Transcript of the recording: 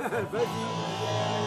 Vas-y.